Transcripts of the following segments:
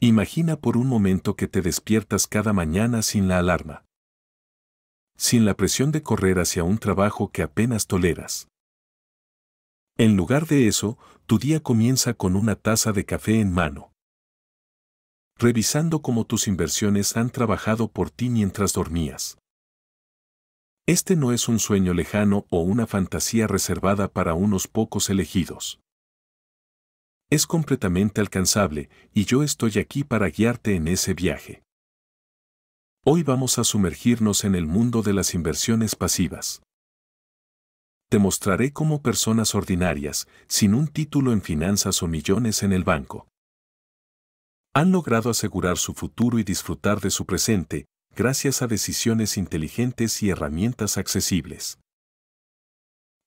Imagina por un momento que te despiertas cada mañana sin la alarma. Sin la presión de correr hacia un trabajo que apenas toleras. En lugar de eso, tu día comienza con una taza de café en mano. Revisando cómo tus inversiones han trabajado por ti mientras dormías. Este no es un sueño lejano o una fantasía reservada para unos pocos elegidos. Es completamente alcanzable y yo estoy aquí para guiarte en ese viaje. Hoy vamos a sumergirnos en el mundo de las inversiones pasivas. Te mostraré cómo personas ordinarias, sin un título en finanzas o millones en el banco, han logrado asegurar su futuro y disfrutar de su presente, gracias a decisiones inteligentes y herramientas accesibles.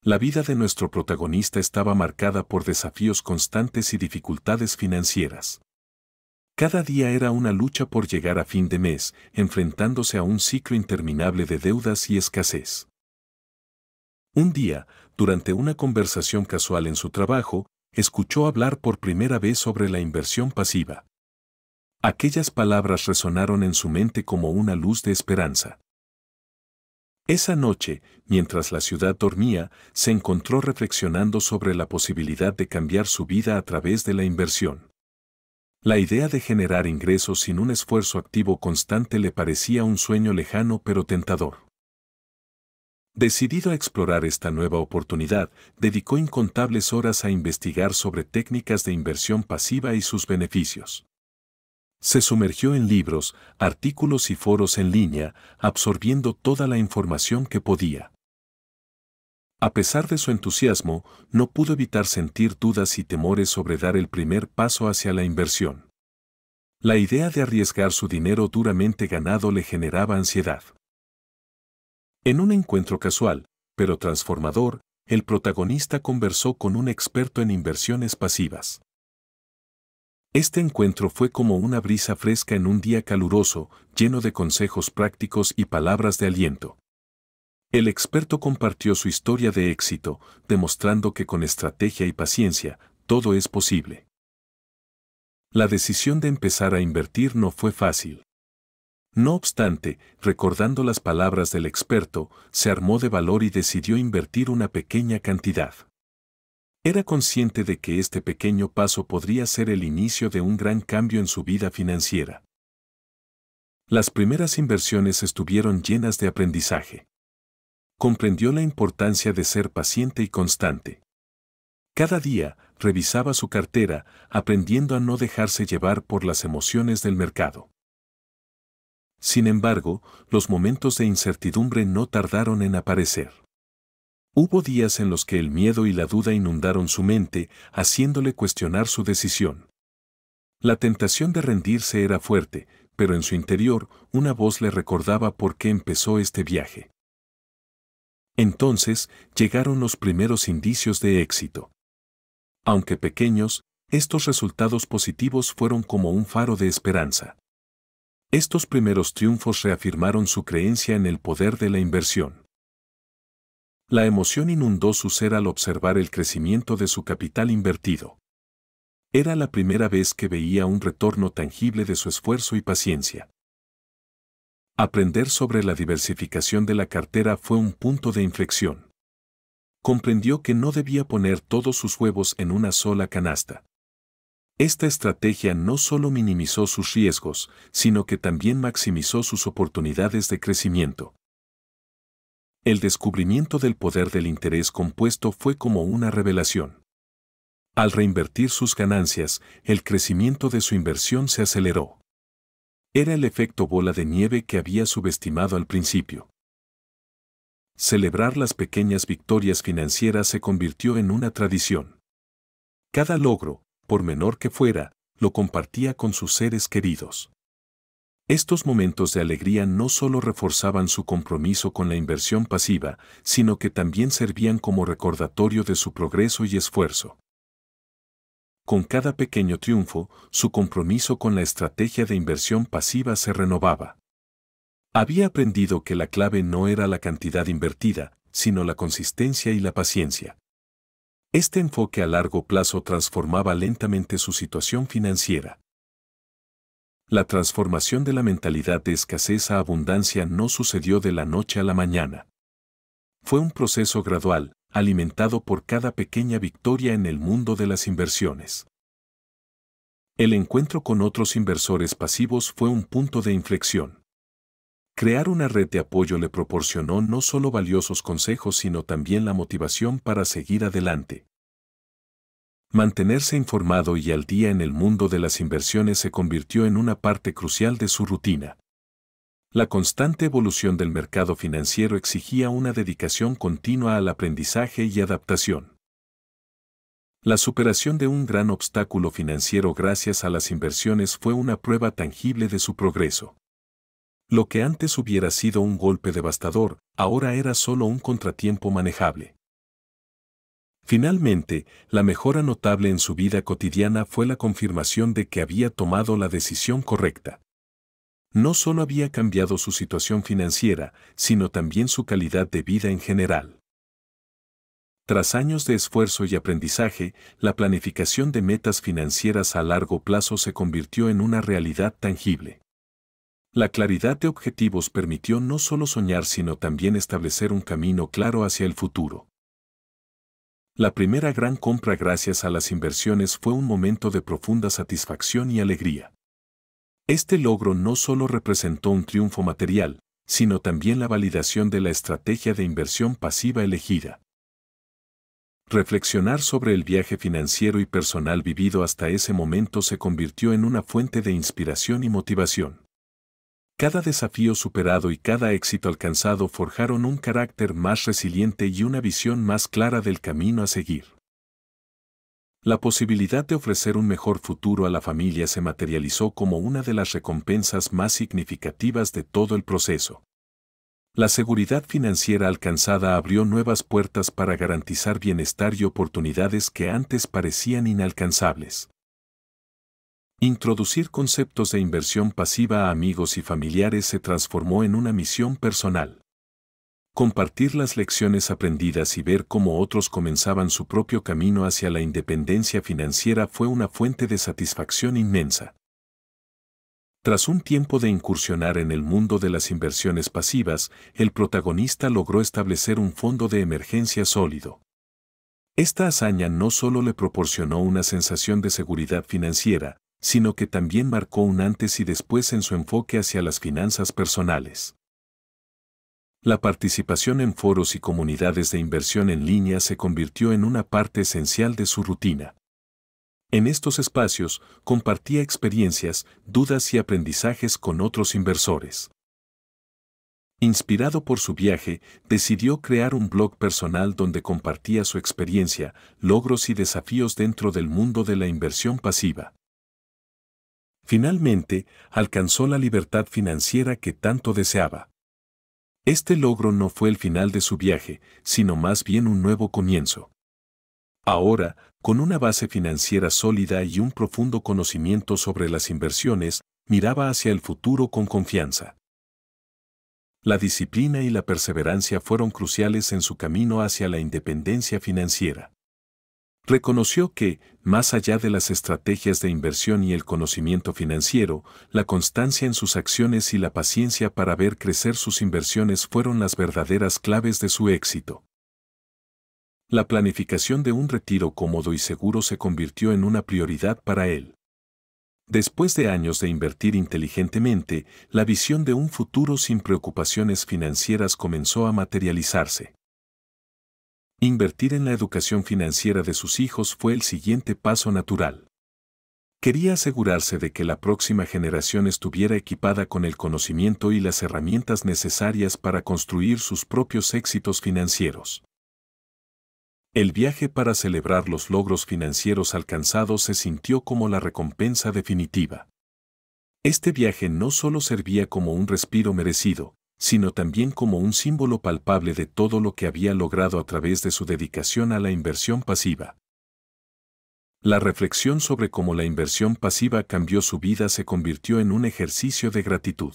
La vida de nuestro protagonista estaba marcada por desafíos constantes y dificultades financieras. Cada día era una lucha por llegar a fin de mes, enfrentándose a un ciclo interminable de deudas y escasez. Un día, durante una conversación casual en su trabajo, escuchó hablar por primera vez sobre la inversión pasiva. Aquellas palabras resonaron en su mente como una luz de esperanza. Esa noche, mientras la ciudad dormía, se encontró reflexionando sobre la posibilidad de cambiar su vida a través de la inversión. La idea de generar ingresos sin un esfuerzo activo constante le parecía un sueño lejano pero tentador. Decidido a explorar esta nueva oportunidad, dedicó incontables horas a investigar sobre técnicas de inversión pasiva y sus beneficios. Se sumergió en libros, artículos y foros en línea, absorbiendo toda la información que podía. A pesar de su entusiasmo, no pudo evitar sentir dudas y temores sobre dar el primer paso hacia la inversión. La idea de arriesgar su dinero duramente ganado le generaba ansiedad. En un encuentro casual, pero transformador, el protagonista conversó con un experto en inversiones pasivas. Este encuentro fue como una brisa fresca en un día caluroso, lleno de consejos prácticos y palabras de aliento. El experto compartió su historia de éxito, demostrando que con estrategia y paciencia, todo es posible. La decisión de empezar a invertir no fue fácil. No obstante, recordando las palabras del experto, se armó de valor y decidió invertir una pequeña cantidad. Era consciente de que este pequeño paso podría ser el inicio de un gran cambio en su vida financiera. Las primeras inversiones estuvieron llenas de aprendizaje. Comprendió la importancia de ser paciente y constante. Cada día, revisaba su cartera, aprendiendo a no dejarse llevar por las emociones del mercado. Sin embargo, los momentos de incertidumbre no tardaron en aparecer. Hubo días en los que el miedo y la duda inundaron su mente, haciéndole cuestionar su decisión. La tentación de rendirse era fuerte, pero en su interior una voz le recordaba por qué empezó este viaje. Entonces llegaron los primeros indicios de éxito. Aunque pequeños, estos resultados positivos fueron como un faro de esperanza. Estos primeros triunfos reafirmaron su creencia en el poder de la inversión. La emoción inundó su ser al observar el crecimiento de su capital invertido. Era la primera vez que veía un retorno tangible de su esfuerzo y paciencia. Aprender sobre la diversificación de la cartera fue un punto de inflexión. Comprendió que no debía poner todos sus huevos en una sola canasta. Esta estrategia no solo minimizó sus riesgos, sino que también maximizó sus oportunidades de crecimiento. El descubrimiento del poder del interés compuesto fue como una revelación. Al reinvertir sus ganancias, el crecimiento de su inversión se aceleró. Era el efecto bola de nieve que había subestimado al principio. Celebrar las pequeñas victorias financieras se convirtió en una tradición. Cada logro, por menor que fuera, lo compartía con sus seres queridos. Estos momentos de alegría no solo reforzaban su compromiso con la inversión pasiva, sino que también servían como recordatorio de su progreso y esfuerzo. Con cada pequeño triunfo, su compromiso con la estrategia de inversión pasiva se renovaba. Había aprendido que la clave no era la cantidad invertida, sino la consistencia y la paciencia. Este enfoque a largo plazo transformaba lentamente su situación financiera. La transformación de la mentalidad de escasez a abundancia no sucedió de la noche a la mañana. Fue un proceso gradual, alimentado por cada pequeña victoria en el mundo de las inversiones. El encuentro con otros inversores pasivos fue un punto de inflexión. Crear una red de apoyo le proporcionó no solo valiosos consejos, sino también la motivación para seguir adelante. Mantenerse informado y al día en el mundo de las inversiones se convirtió en una parte crucial de su rutina. La constante evolución del mercado financiero exigía una dedicación continua al aprendizaje y adaptación. La superación de un gran obstáculo financiero gracias a las inversiones fue una prueba tangible de su progreso. Lo que antes hubiera sido un golpe devastador, ahora era solo un contratiempo manejable. Finalmente, la mejora notable en su vida cotidiana fue la confirmación de que había tomado la decisión correcta. No solo había cambiado su situación financiera, sino también su calidad de vida en general. Tras años de esfuerzo y aprendizaje, la planificación de metas financieras a largo plazo se convirtió en una realidad tangible. La claridad de objetivos permitió no solo soñar sino también establecer un camino claro hacia el futuro. La primera gran compra gracias a las inversiones fue un momento de profunda satisfacción y alegría. Este logro no solo representó un triunfo material, sino también la validación de la estrategia de inversión pasiva elegida. Reflexionar sobre el viaje financiero y personal vivido hasta ese momento se convirtió en una fuente de inspiración y motivación. Cada desafío superado y cada éxito alcanzado forjaron un carácter más resiliente y una visión más clara del camino a seguir. La posibilidad de ofrecer un mejor futuro a la familia se materializó como una de las recompensas más significativas de todo el proceso. La seguridad financiera alcanzada abrió nuevas puertas para garantizar bienestar y oportunidades que antes parecían inalcanzables. Introducir conceptos de inversión pasiva a amigos y familiares se transformó en una misión personal. Compartir las lecciones aprendidas y ver cómo otros comenzaban su propio camino hacia la independencia financiera fue una fuente de satisfacción inmensa. Tras un tiempo de incursionar en el mundo de las inversiones pasivas, el protagonista logró establecer un fondo de emergencia sólido. Esta hazaña no solo le proporcionó una sensación de seguridad financiera, sino que también marcó un antes y después en su enfoque hacia las finanzas personales. La participación en foros y comunidades de inversión en línea se convirtió en una parte esencial de su rutina. En estos espacios, compartía experiencias, dudas y aprendizajes con otros inversores. Inspirado por su viaje, decidió crear un blog personal donde compartía su experiencia, logros y desafíos dentro del mundo de la inversión pasiva. Finalmente, alcanzó la libertad financiera que tanto deseaba. Este logro no fue el final de su viaje, sino más bien un nuevo comienzo. Ahora, con una base financiera sólida y un profundo conocimiento sobre las inversiones, miraba hacia el futuro con confianza. La disciplina y la perseverancia fueron cruciales en su camino hacia la independencia financiera. Reconoció que, más allá de las estrategias de inversión y el conocimiento financiero, la constancia en sus acciones y la paciencia para ver crecer sus inversiones fueron las verdaderas claves de su éxito. La planificación de un retiro cómodo y seguro se convirtió en una prioridad para él. Después de años de invertir inteligentemente, la visión de un futuro sin preocupaciones financieras comenzó a materializarse. Invertir en la educación financiera de sus hijos fue el siguiente paso natural. Quería asegurarse de que la próxima generación estuviera equipada con el conocimiento y las herramientas necesarias para construir sus propios éxitos financieros. El viaje para celebrar los logros financieros alcanzados se sintió como la recompensa definitiva. Este viaje no solo servía como un respiro merecido, sino también como un símbolo palpable de todo lo que había logrado a través de su dedicación a la inversión pasiva. La reflexión sobre cómo la inversión pasiva cambió su vida se convirtió en un ejercicio de gratitud.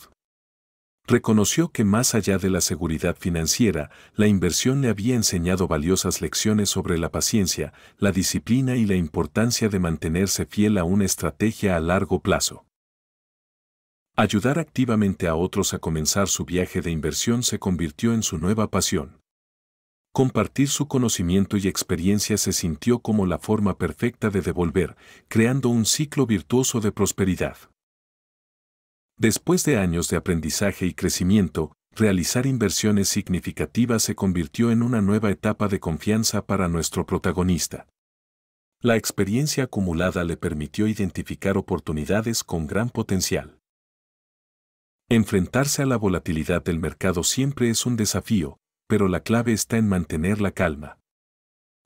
Reconoció que más allá de la seguridad financiera, la inversión le había enseñado valiosas lecciones sobre la paciencia, la disciplina y la importancia de mantenerse fiel a una estrategia a largo plazo. Ayudar activamente a otros a comenzar su viaje de inversión se convirtió en su nueva pasión. Compartir su conocimiento y experiencia se sintió como la forma perfecta de devolver, creando un ciclo virtuoso de prosperidad. Después de años de aprendizaje y crecimiento, realizar inversiones significativas se convirtió en una nueva etapa de confianza para nuestro protagonista. La experiencia acumulada le permitió identificar oportunidades con gran potencial. Enfrentarse a la volatilidad del mercado siempre es un desafío, pero la clave está en mantener la calma.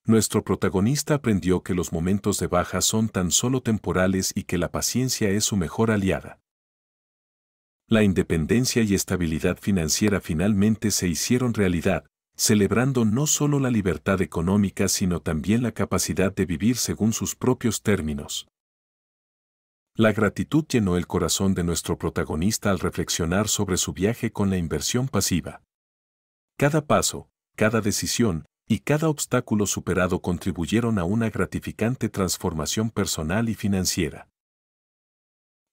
Nuestro protagonista aprendió que los momentos de baja son tan solo temporales y que la paciencia es su mejor aliada. La independencia y estabilidad financiera finalmente se hicieron realidad, celebrando no solo la libertad económica sino también la capacidad de vivir según sus propios términos. La gratitud llenó el corazón de nuestro protagonista al reflexionar sobre su viaje con la inversión pasiva. Cada paso, cada decisión y cada obstáculo superado contribuyeron a una gratificante transformación personal y financiera.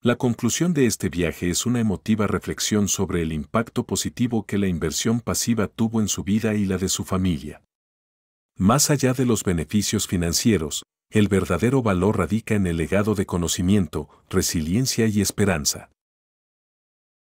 La conclusión de este viaje es una emotiva reflexión sobre el impacto positivo que la inversión pasiva tuvo en su vida y la de su familia. Más allá de los beneficios financieros, el verdadero valor radica en el legado de conocimiento, resiliencia y esperanza.